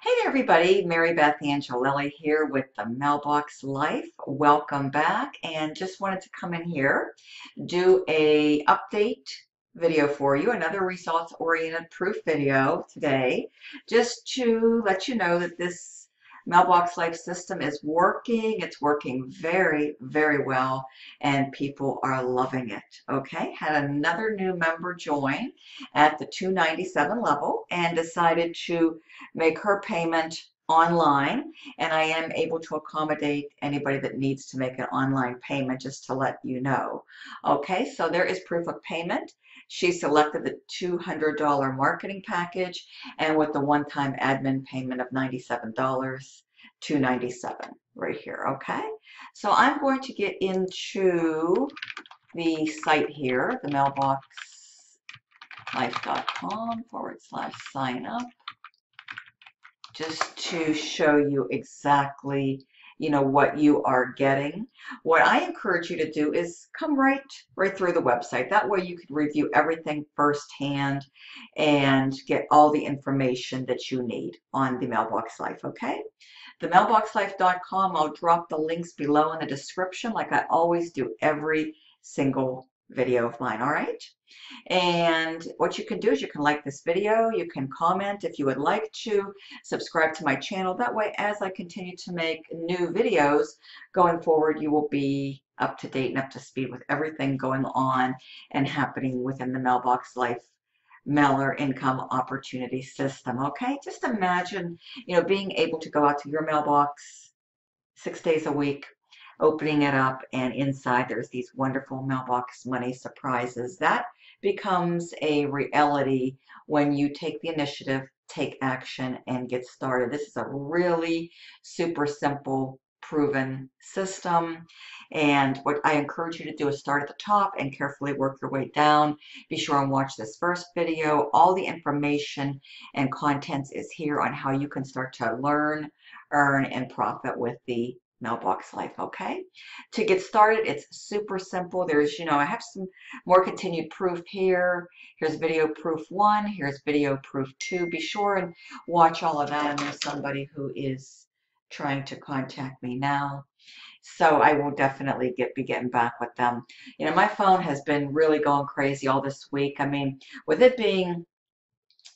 Hey everybody. Mary Beth Angelelli here with the Mailbox Life. Welcome back, and just wanted to come in here, do a update video for you, another results-oriented proof video today, just to let you know that this Mailbox Life system is working. It's working very, very well, and people are loving it. Okay, had another new member join at the 297 level and decided to make her payment online and I am able to accommodate anybody that needs to make an online payment just to let you know. Okay, so there is proof of payment. She selected the $200 marketing package and with the one-time admin payment of $97, 297 right here, okay? So I'm going to get into the site here, the mailboxlife.com forward slash sign up, just to show you exactly you know what you are getting. What I encourage you to do is come right right through the website. That way you can review everything firsthand and get all the information that you need on the Mailbox Life, okay? the Themailboxlife.com, I'll drop the links below in the description like I always do every single video of mine, all right? And what you can do is you can like this video, you can comment if you would like to, subscribe to my channel. That way, as I continue to make new videos going forward, you will be up to date and up to speed with everything going on and happening within the Mailbox Life mailer income opportunity system. Okay, just imagine, you know, being able to go out to your mailbox six days a week, opening it up, and inside there's these wonderful mailbox money surprises. That becomes a reality when you take the initiative, take action, and get started. This is a really super simple proven system. And what I encourage you to do is start at the top and carefully work your way down. Be sure and watch this first video. All the information and contents is here on how you can start to learn, earn, and profit with the mailbox life okay to get started it's super simple there's you know i have some more continued proof here here's video proof one here's video proof two be sure and watch all of that and there's somebody who is trying to contact me now. So I will definitely get be getting back with them. You know, my phone has been really going crazy all this week. I mean, with it being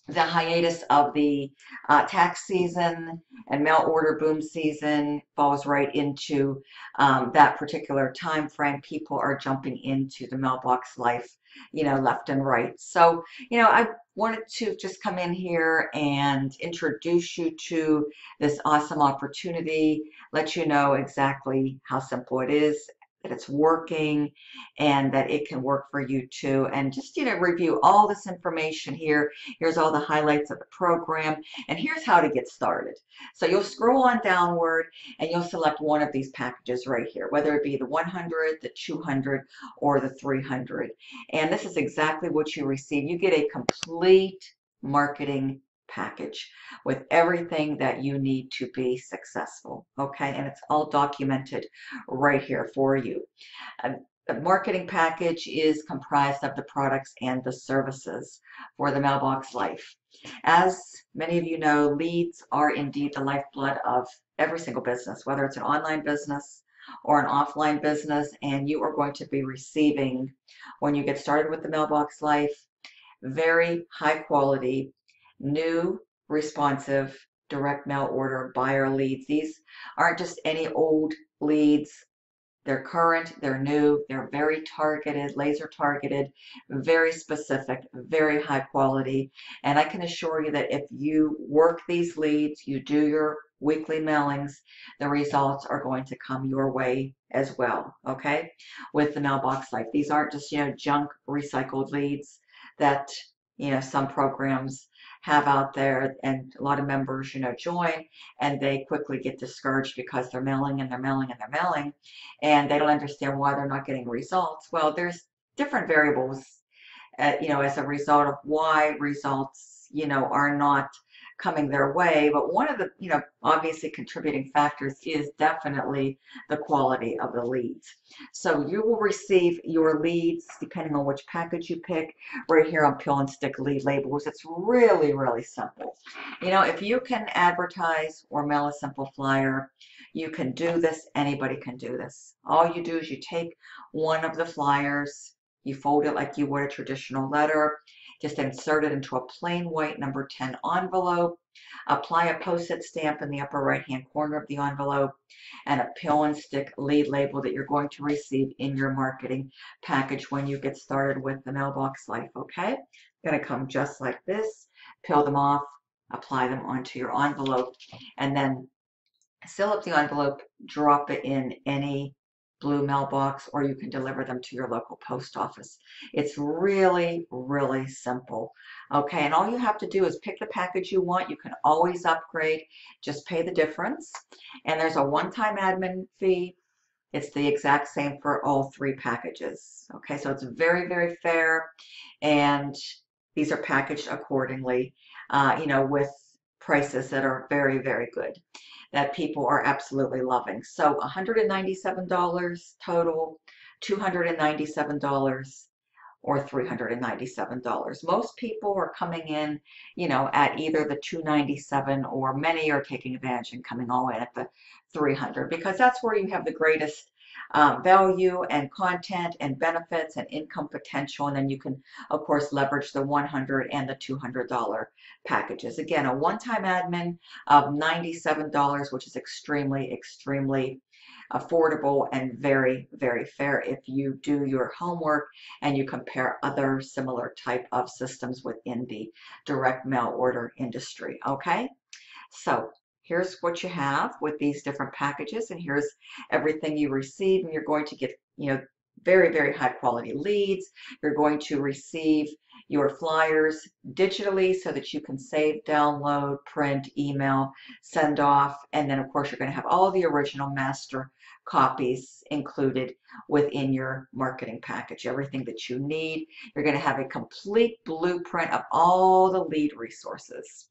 the hiatus of the uh, tax season and mail order boom season falls right into um, that particular time frame. People are jumping into the mailbox life, you know, left and right. So, you know, I wanted to just come in here and introduce you to this awesome opportunity, let you know exactly how simple it is that it's working and that it can work for you too. And just, you know, review all this information here. Here's all the highlights of the program and here's how to get started. So you'll scroll on downward and you'll select one of these packages right here, whether it be the 100, the 200, or the 300. And this is exactly what you receive. You get a complete marketing package with everything that you need to be successful. Okay, and it's all documented right here for you. Uh, the marketing package is comprised of the products and the services for the mailbox life. As many of you know, leads are indeed the lifeblood of every single business, whether it's an online business or an offline business, and you are going to be receiving, when you get started with the mailbox life, very high quality new, responsive, direct mail order buyer leads. These aren't just any old leads. They're current, they're new, they're very targeted, laser targeted, very specific, very high quality. And I can assure you that if you work these leads, you do your weekly mailings, the results are going to come your way as well, okay? With the mailbox life. These aren't just, you know, junk recycled leads that, you know, some programs have out there and a lot of members, you know, join and they quickly get discouraged because they're mailing and they're mailing and they're mailing and they don't understand why they're not getting results. Well, there's different variables, uh, you know, as a result of why results, you know, are not coming their way. But one of the, you know, obviously contributing factors is definitely the quality of the leads. So you will receive your leads, depending on which package you pick, right here on Peel and Stick lead labels. It's really, really simple. You know, if you can advertise or mail a simple flyer, you can do this. Anybody can do this. All you do is you take one of the flyers, you fold it like you would a traditional letter, just insert it into a plain white number 10 envelope, apply a postage stamp in the upper right-hand corner of the envelope, and a peel and stick lead label that you're going to receive in your marketing package when you get started with the mailbox life, okay? Going to come just like this, peel them off, apply them onto your envelope, and then seal up the envelope, drop it in any blue mailbox, or you can deliver them to your local post office. It's really, really simple. Okay, and all you have to do is pick the package you want. You can always upgrade, just pay the difference. And there's a one-time admin fee. It's the exact same for all three packages. Okay, so it's very, very fair. And these are packaged accordingly, uh, you know, with prices that are very, very good that people are absolutely loving. So $197 total, $297 or $397. Most people are coming in, you know, at either the 297 or many are taking advantage and coming all in at the 300 because that's where you have the greatest um, value and content and benefits and income potential. And then you can, of course, leverage the 100 and the $200 packages. Again, a one-time admin of $97, which is extremely, extremely affordable and very, very fair if you do your homework and you compare other similar type of systems within the direct mail order industry. Okay, so here's what you have with these different packages and here's everything you receive and you're going to get you know very very high quality leads. You're going to receive your flyers digitally so that you can save download print email send off and then of course you're going to have all the original master copies included within your marketing package everything that you need. You're going to have a complete blueprint of all the lead resources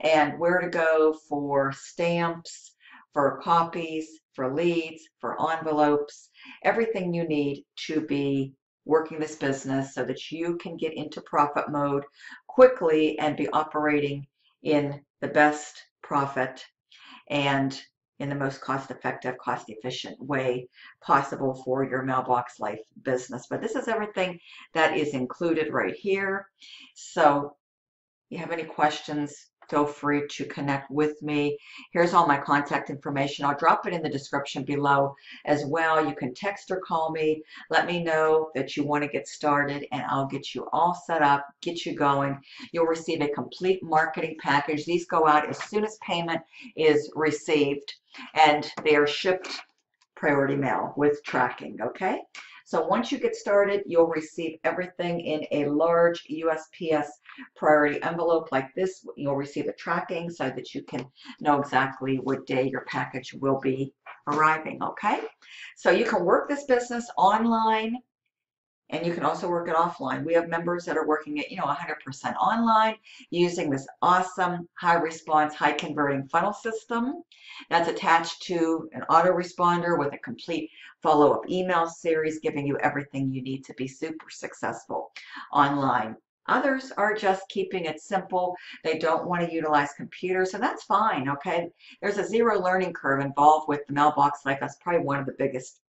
and where to go for stamps, for copies, for leads, for envelopes, everything you need to be working this business so that you can get into profit mode quickly and be operating in the best profit and in the most cost effective, cost efficient way possible for your mailbox life business. But this is everything that is included right here. So you have any questions, feel free to connect with me. Here's all my contact information. I'll drop it in the description below as well. You can text or call me. Let me know that you want to get started and I'll get you all set up, get you going. You'll receive a complete marketing package. These go out as soon as payment is received and they are shipped priority mail with tracking, okay? So once you get started, you'll receive everything in a large USPS priority envelope like this. You'll receive a tracking so that you can know exactly what day your package will be arriving, okay? So you can work this business online and you can also work it offline. We have members that are working at, you know, 100% online using this awesome high response, high converting funnel system that's attached to an autoresponder with a complete follow-up email series giving you everything you need to be super successful online. Others are just keeping it simple. They don't want to utilize computers, and that's fine, okay? There's a zero learning curve involved with the mailbox like us, probably one of the biggest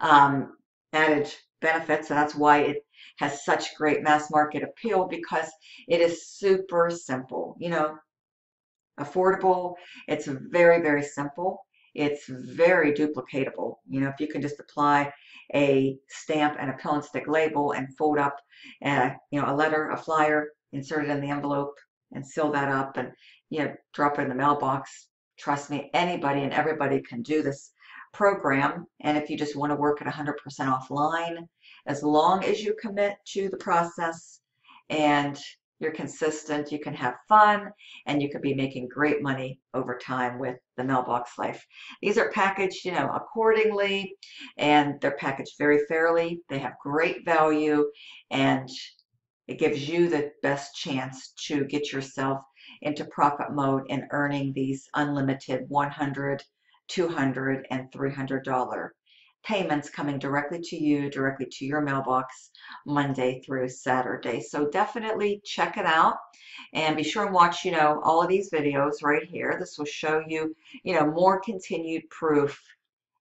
um, added benefits. And that's why it has such great mass market appeal because it is super simple, you know, affordable. It's very, very simple. It's very duplicatable. You know, if you can just apply a stamp and a peel and stick label and fold up, a, you know, a letter, a flyer, insert it in the envelope and seal that up and, you know, drop it in the mailbox. Trust me, anybody and everybody can do this program. And if you just want to work at 100% offline, as long as you commit to the process and you're consistent, you can have fun, and you could be making great money over time with the mailbox life. These are packaged, you know, accordingly, and they're packaged very fairly. They have great value, and it gives you the best chance to get yourself into profit mode and earning these unlimited 100 200 and 300 dollar payments coming directly to you, directly to your mailbox, Monday through Saturday. So definitely check it out and be sure and watch, you know, all of these videos right here. This will show you, you know, more continued proof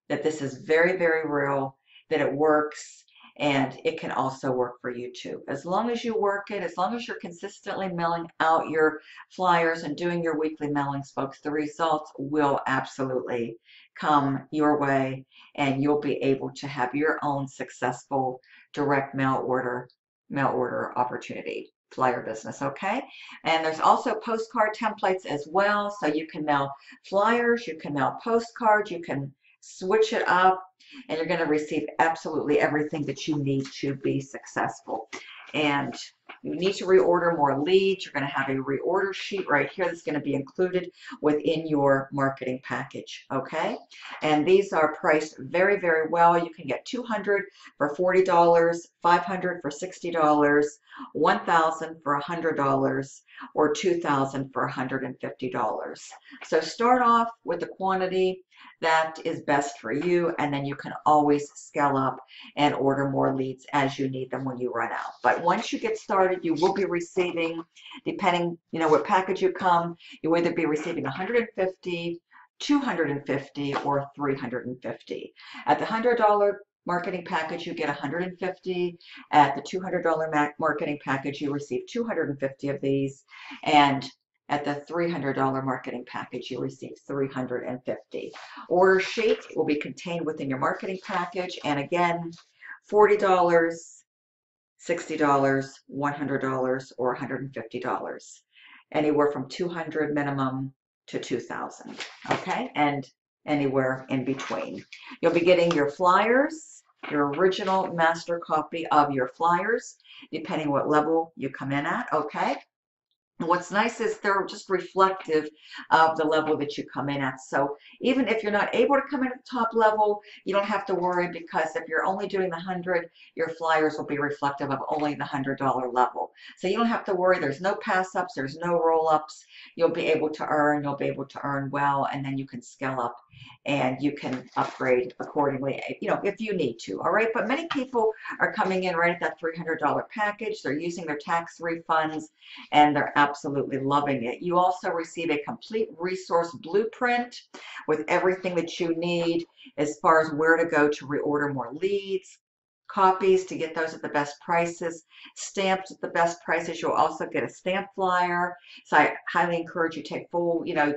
that this is very, very real, that it works, and it can also work for you too. As long as you work it, as long as you're consistently mailing out your flyers and doing your weekly mailings, folks, the results will absolutely come your way and you'll be able to have your own successful direct mail order mail order opportunity flyer business okay and there's also postcard templates as well so you can mail flyers you can mail postcards you can switch it up and you're going to receive absolutely everything that you need to be successful. And you need to reorder more leads. You're going to have a reorder sheet right here that's going to be included within your marketing package. Okay. And these are priced very, very well. You can get 200 for $40, 500 for $60, 1000 for $100, or 2000 for $150. So start off with the quantity that is best for you and then you can always scale up and order more leads as you need them when you run out. But once you get started you will be receiving depending you know what package you come you'll either be receiving 150 250 or 350 at the hundred dollar marketing package you get 150 at the $200 marketing package you receive 250 of these. And at the $300 marketing package, you'll receive 350. Order sheet will be contained within your marketing package. And again, $40, $60, $100, or $150. Anywhere from 200 minimum to 2000 okay and anywhere in between you'll be getting your flyers your original master copy of your flyers depending what level you come in at okay What's nice is they're just reflective of the level that you come in at. So even if you're not able to come in at the top level, you don't have to worry because if you're only doing the 100, your flyers will be reflective of only the $100 level. So you don't have to worry. There's no pass-ups. There's no roll-ups. You'll be able to earn. You'll be able to earn well, and then you can scale up and you can upgrade accordingly, you know, if you need to. All right. But many people are coming in right at that $300 package. They're using their tax refunds and they're absolutely loving it. You also receive a complete resource blueprint with everything that you need as far as where to go to reorder more leads, copies to get those at the best prices, stamps at the best prices. You'll also get a stamp flyer. So I highly encourage you take full, you know,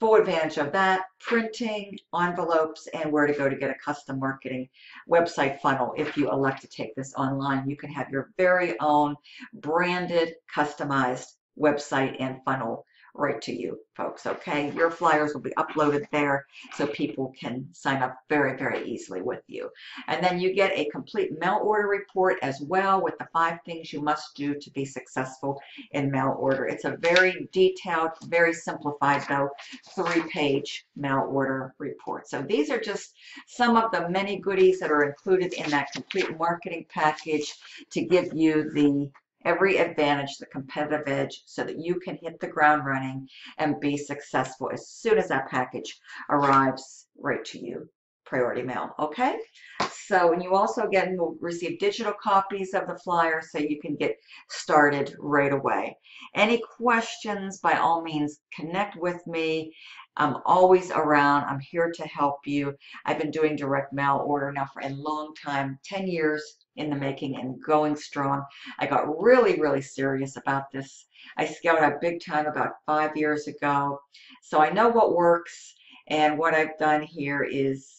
full advantage of that, printing, envelopes, and where to go to get a custom marketing website funnel. If you elect to take this online, you can have your very own branded, customized website and funnel right to you folks okay? Your flyers will be uploaded there so people can sign up very very easily with you. And then you get a complete mail order report as well with the five things you must do to be successful in mail order. It's a very detailed very simplified though three page mail order report. So these are just some of the many goodies that are included in that complete marketing package to give you the every advantage, the competitive edge, so that you can hit the ground running and be successful as soon as that package arrives right to you. Priority mail, okay? So, and you also again will receive digital copies of the flyer so you can get started right away. Any questions, by all means, connect with me. I'm always around. I'm here to help you. I've been doing direct mail order now for a long time, 10 years in the making and going strong. I got really, really serious about this. I scaled up big time about five years ago. So I know what works. And what I've done here is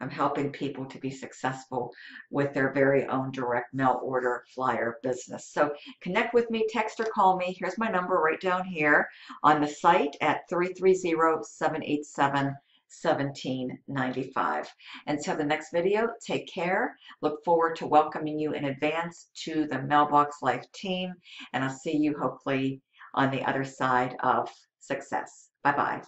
I'm helping people to be successful with their very own direct mail order flyer business. So connect with me, text or call me. Here's my number right down here on the site at 330 787 1795. Until the next video, take care. Look forward to welcoming you in advance to the Mailbox Life team, and I'll see you hopefully on the other side of success. Bye-bye.